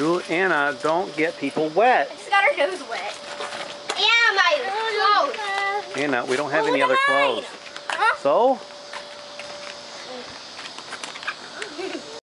Anna, don't get people wet. I just got her nose wet. And oh, my clothes. Anna, we don't have Oh, any other mine. clothes. Huh? So,